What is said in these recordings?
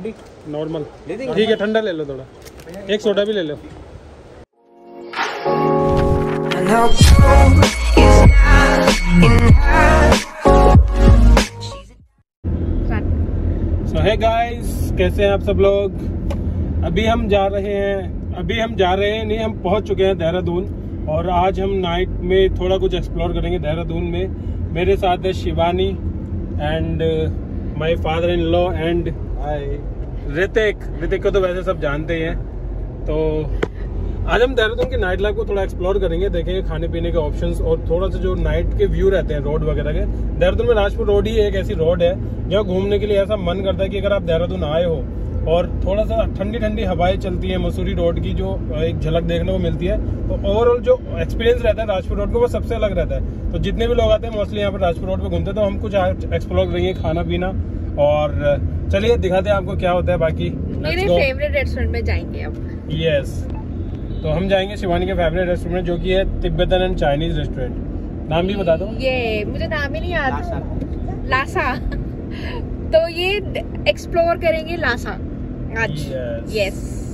ठंडी? नॉर्मल ठीक है ठंडा ले लो थोड़ा। एक सोडा भी ले लो. सो है गाइस कैसे हैं आप सब लोग? अभी हम जा रहे हैं अभी हम जा रहे हैं नहीं हम पहुँच चुके हैं देहरादून और आज हम नाइट में थोड़ा कुछ एक्सप्लोर करेंगे देहरादून में। मेरे साथ है Shivani and my father in law and Hrithik Hrithik को तो वैसे सब जानते ही हैं। तो आज हम देहरादून के नाइट लाइफ को थोड़ा एक्सप्लोर करेंगे, देखेंगे खाने पीने के ऑप्शंस और थोड़ा सा जो नाइट के व्यू रहते हैं रोड वगैरह के। देहरादून में राजपुर रोड ही एक ऐसी रोड है, जहाँ घूमने के लिए ऐसा मन करता है कि अगर आप देहरादून आए हो और थोड़ा सा ठंडी ठंडी हवाएँ चलती है मसूरी रोड की, जो एक झलक देखने को मिलती है तो ओवरऑल जो एक्सपीरियंस रहता है राजपुर रोड का वो सबसे अलग रहता है। तो जितने भी लोग आते हैं मोस्टली यहाँ पर राजपुर रोड पर घूमते हैं तो हम कुछ एक्सप्लोर करेंगे खाना पीना और चलिए दिखाते हैं आपको क्या होता है बाकी। मेरे फेवरेट रेस्टोरेंट में जाएँगे अब। यस तो हम जाएँगे शिवानी के फेवरेट रेस्टोरेंट जो कि है तिब्बतन एंड चाइनीज़ रेस्टोरेंट नाम भी बता दो। ये मुझे नाम ही नहीं याद। लासा। तो ये एक्सप्लोर करेंगे लासा। आज। Yes Yes. यस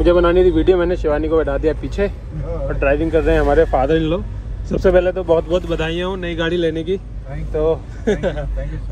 मुझे बनानी थी वीडियो मैंने शिवानी को बैठा दिया पीछे और ड्राइविंग कर रहे हैं हमारे फादर इन लोग सबसे पहले तो बहुत बहुत बधाइयाँ हूँ नई गाड़ी लेने की। तो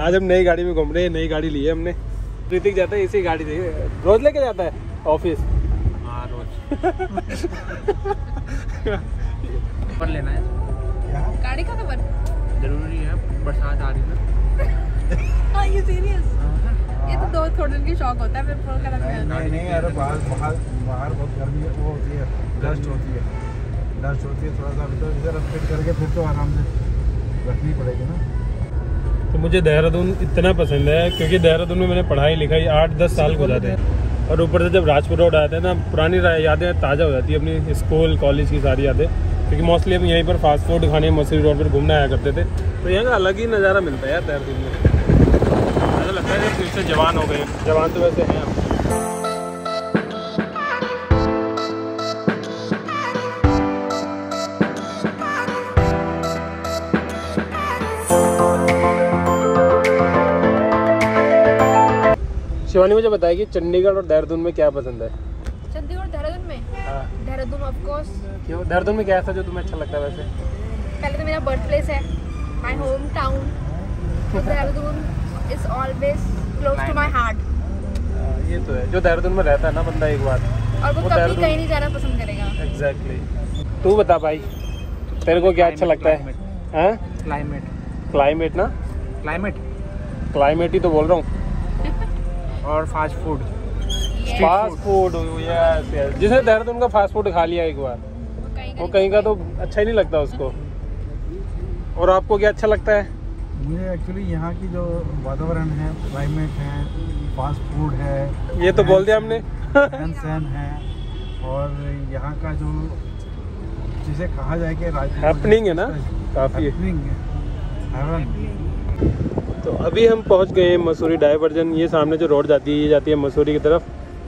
आज हम नई गाड़ी में घूम रहे हैं नई गाड़ी ली है हमने। ऋतिक जाता है इसी गाड़ी से। रोज लेके जाता है? ऑफ़िस हाँ रोज। पर लेना है। गाड़ी का कवर ज़रूरी है बरसात आ रही है। सीरियस तो थोड़े दिन की शौक होता है फिर फ़ोन करना नहीं नहीं नहीं अरे बाहर बाहर बाहर बहुत गर्मी है वो होती है डस्ट होती है। डस्ट होती है थोड़ा सा तो इधर फिट करके फिर तो आराम से रखनी पड़ेगी ना। तो मुझे देहरादून इतना पसंद है क्योंकि देहरादून में मैंने पढ़ाई लिखाई आठ दस साल गुजारे हैं। और ऊपर से जब राजपुर रोड आते हैं ना पुरानी यादें ताज़ा हो जाती है अपनी स्कूल कॉलेज की सारी यादें। क्योंकि मोस्टली हम यहीं पर फास्ट फ़ूड खाने मसूरी रोड पर घूमने आया करते थे। तो यहाँ का अलग ही नज़ारा मिलता है यार देहरादून में। कि फिर से जवान हो गए। जवान तो वैसे हैं हम शिवानी मुझे बताएगी चंडीगढ़ और देहरादून में क्या पसंद है? चंडीगढ़ देहरादून में? हाँ। देहरादून ऑफ़ कोर्स क्यों? देहरादून में क्या ऐसा जो तुम्हें अच्छा लगता है वैसे? पहले तो मेरा बर्थ प्लेस है my home town Dehradun is always close to my heart हाँ, ये तो है। जो देहरादून में रहता है ना बंदा एक बार और वो वो कभी कहीं नहीं जाना पसंद करेगा। एग्जैक्टली तू बता भाई तेरे को क्या अच्छा लगता है? हाँ? क्लाइमेट क्लाइमेट ना? क्लाइमेट क्लाइमेट ही तो बोल रहा हूँ। और fast food fast food yes yes जिसने देहरादून का फास्ट फ़ूड खा लिया एक बार वो कहीं का तो अच्छा ही नहीं लगता उसको। और आपको क्या अच्छा लगता है? मुझे एक्चुअली यहाँ की जो वातावरण है क्लाइमेट है फास्ट फ़ूड है ये तो बोल दिया हमने। रहन सहन है और यहाँ का जो जिसे कहा जाए कि Happening है ना? काफ़ी है। तो अभी हम पहुँच गए हैं मसूरी डाइवर्जन ये सामने जो रोड जाती है ये जाती है मसूरी की तरफ़।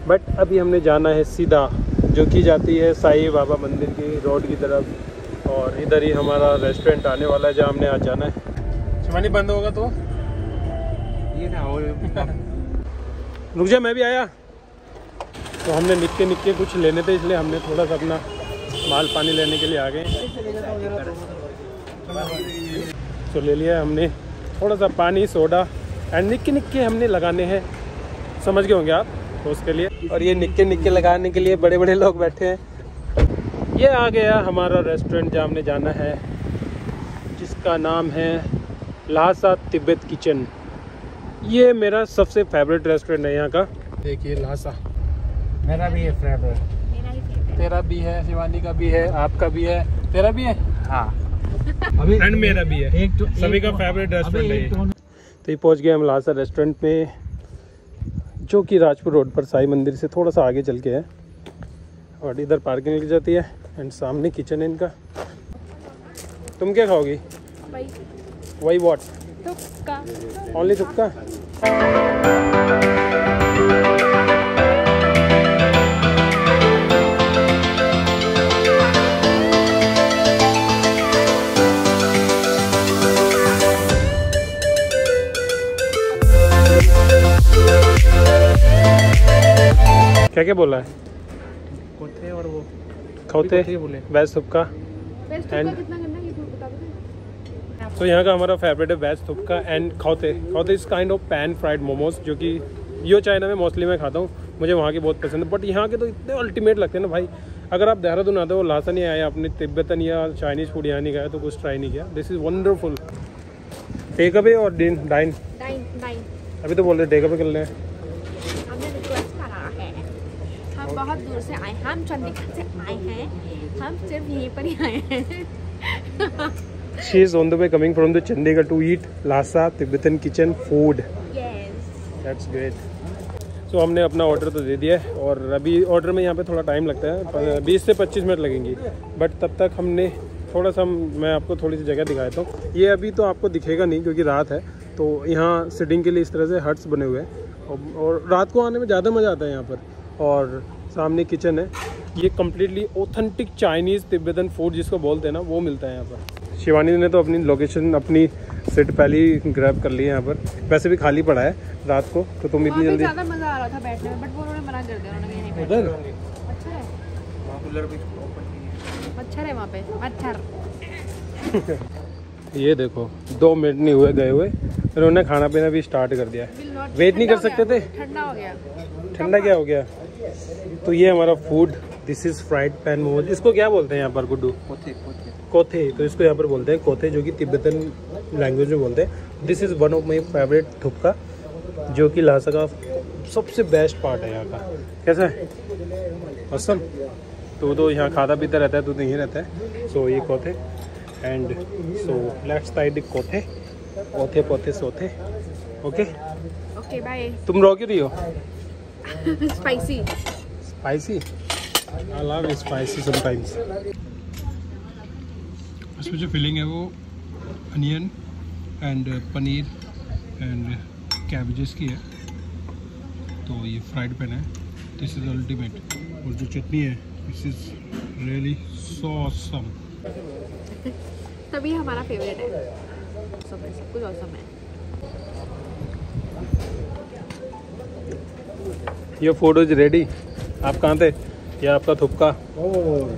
बट अभी हमने जाना है सीधा जो कि जाती है साईं बाबा मंदिर की रोड की तरफ़ और इधर ही हमारा रेस्टोरेंट आने वाला है जहाँ हमने आज जाना है। शिवानी बंद होगा तो? ये और रुक जा मैं भी आया। तो हमने निक्के निक्के कुछ लेने थे इसलिए हमने थोड़ा सा अपना माल पानी लेने के लिए आ गए। तो ले लिया हमने। थोड़ा सा पानी सोडा एंड निक्के निक्के हमने लगाने हैं। समझ गए होंगे आप तो उसके लिए। और ये निक्के निक्के लगाने के लिए बड़े बड़े लोग बैठे हैं। ये आ गया हमारा रेस्टोरेंट जहाँ हमने जाना है जिसका नाम है लासा तिब्बत किचन। ये मेरा सबसे फेवरेट रेस्टोरेंट है यहाँ का। देखिए लासा। मेरा भी ये फेवरेट तेरा भी है शिवानी का भी है आपका भी है। तेरा भी है? हाँ। अभी एंड मेरा भी है। एक तो सभी एक का तो- फेवरेट रेस्टोरेंट है ये। तो- तो ये पहुँच गए हम लासा रेस्टोरेंट में जो कि राजपुर रोड पर साई मंदिर से थोड़ा सा आगे चल के है। और इधर पार्किंग लग जाती है एंड सामने किचन है इनका। तुम क्या खाओगी? भाई वही वॉट ओनली तुक्का? क्या क्या बोला है? कोते और वो? खोते बोले। बेस्ट तुक्का। एंड तो यहाँ का हमारा फेवरेट है वेज थुपका एंड खौते खौते इस kind of pan fried momos जो कि यो चाइना में मोस्टली मैं खाता हूँ। मुझे वहाँ के बहुत पसंद है। बट यहाँ के तो इतने अल्टीमेट लगते हैं ना भाई। अगर आप देहरादून आते हो लासा नहीं आया आपने तिब्बतन या चाइनीज़ फ़ूड यहाँ नहीं खाया तो कुछ ट्राई नहीं किया। This is wonderful take away और डिन डाइन अभी तो बोल रहे टेक अवे कर ले। बहुत दूर से आए हम चंडीगढ़ से आए हैं। हम सिर्फ़ यहीं पर ही आए हैं। She is on the way coming from the Chandigarh to eat Lhasa Tibetan kitchen food yes that's great so हमने अपना ऑर्डर तो दे दिया है और अभी ऑर्डर में यहाँ पे थोड़ा टाइम लगता है। बीस से पच्चीस मिनट लगेंगी। बट तब तक हमने थोड़ा सा मैं आपको थोड़ी सी जगह दिखाता हूँ। ये अभी तो आपको दिखेगा नहीं क्योंकि रात है। तो यहाँ सिटिंग के लिए इस तरह से हट्स बने हुए हैं। और, और रात को आने में ज़्यादा मज़ा आता है यहाँ पर। और सामने किचन है। ये completely authentic Chinese Tibetan food जिसको बोलते हैं ना वो मिलता है यहाँ पर। शिवानी ने तो अपनी लोकेशन अपनी सीट पहले ही ग्रैब कर ली है यहाँ पर। वैसे भी खाली पड़ा है रात को तो तुम इतनी जल्दी ज़्यादा मज़ा आ रहा था बैठने में बट वो उन्होंने मना कर दिया उन्होंने। उधर? मच्छर है। कूलर भी ओपन है। वहाँ पे मच्छर ये देखो दो मिनट नहीं हुए गए हुए। इन्होंने खाना पीना भी स्टार्ट कर दिया। वेट नहीं कर सकते थे? ठंडा हो गया। ठंडा क्या हो गया? तो ये हमारा food this is fried pan momos इसको क्या बोलते हैं यहाँ पर गुड्डू? कोथे कोथे कोथे तो इसको यहाँ पर बोलते हैं कोथे जो कि तिब्बतन लैंग्वेज में बोलते हैं। This is one of my favourite थुपका जो कि लासा का सबसे बेस्ट पार्ट है यहाँ का। कैसा है? असम तो तो यहाँ खाता पीता रहता है तो नहीं रहता है। सो ये kothey. And so let's try the kothey. ओथे पोथे सोथे। ओके ओके बाय तुम रो क्यों रही हो? Spicy spicy I love spicy sometimes इसमें जो फिलिंग है वो onion and paneer and cabbages की है। तो ये फ्राइड पैन है। दिस इज़ अल्टीमेट और जो चटनी है this is really so awesome तभी हमारा फेवरेट है। सब है सब कुछ औसम है। ये फ़ूड इज़ रेडी आप कहाँ थे? ये आपका थुपका Oh,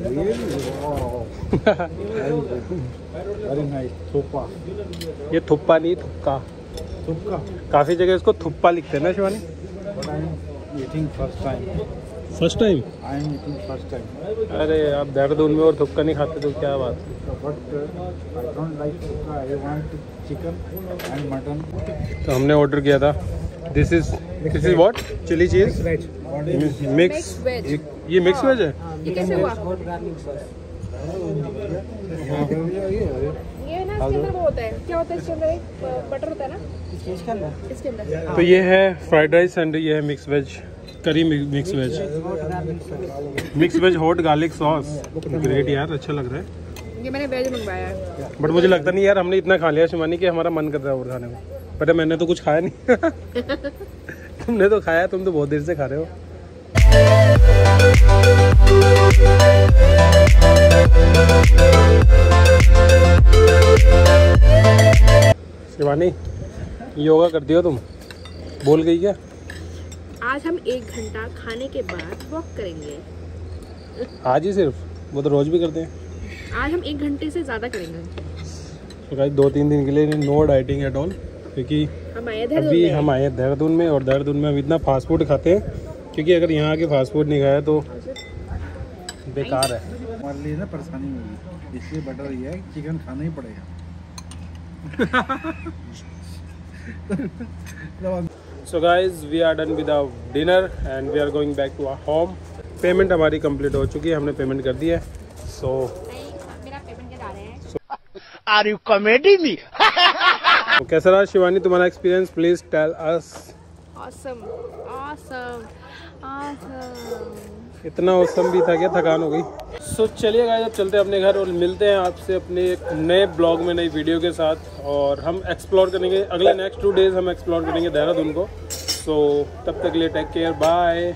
really? Wow. ये थुप्पा नहीं थुपका थुपका काफ़ी जगह इसको थुप्पा लिखते हैं ना Shivani? First time I am first time अरे आप देहरादून में और थुपका नहीं खाते तो क्या बात? But I don't like chicken and mutton तो हमने ऑर्डर किया था। This is this is what chilli cheese mix ये मिक्स वेज है? ये कैसे हुआ? ये कैसे हुआ यहाँ पे भी है, ये है। ये ना इसके अंदर वो होता है। क्या होता है इसके अंदर एक बटर होता है ना? इसके अंदर। तो ये है फ्राइड राइस एंड ये है mix veg curry mix veg mix veg hot garlic sauce great यार अच्छा लग रहा है। ये मैंने वेज मंगवाया है। बट मुझे लगता नहीं यार हमने इतना खा लिया शिवानी कि हमारा मन कर रहा है और खाने को बट मैंने तो कुछ खाया नहीं। तुमने तो खाया तुम तो बहुत देर से खा रहे हो। शिवानी योगा करती हो तुम? बोल गई क्या? आज हम एक घंटा खाने के बाद वॉक करेंगे। आज ही सिर्फ़? वो तो रोज भी करते हैं। आज हम एक घंटे से ज़्यादा करेंगे। तो गाइस दो तीन दिन के लिए नो डाइटिंग एट ऑल क्योंकि हम अभी हम आए देहरादून में और देहरादून में हम इतना फास्ट फ़ूड खाते हैं क्योंकि अगर यहाँ आके फास्ट फ़ूड नहीं खाया तो बेकार है। हमारे लिए ना परेशानी होगी इसलिए बटर ये है चिकन खाना ही पड़ेगा। So guys we are done with our dinner and we are going back to our home payment हमारी कंप्लीट हो चुकी है हमने पेमेंट कर दी है। सो मेरा पेमेंट के जा रहे हैं Are you comedy me? तो कैसा रहा शिवानी तुम्हारा experience please tell us awesome. Awesome. Awesome. इतना मौसम भी था क्या? थकान हो गई। सो so, चलिए गाइस अब चलते हैं अपने घर और मिलते हैं आपसे अपने एक नए ब्लॉग में नई वीडियो के साथ। और हम एक्सप्लोर करेंगे अगले नेक्स्ट टू डेज़ हम एक्सप्लोर करेंगे देहरादून को। सो so, तब तक लिए टेक केयर बाय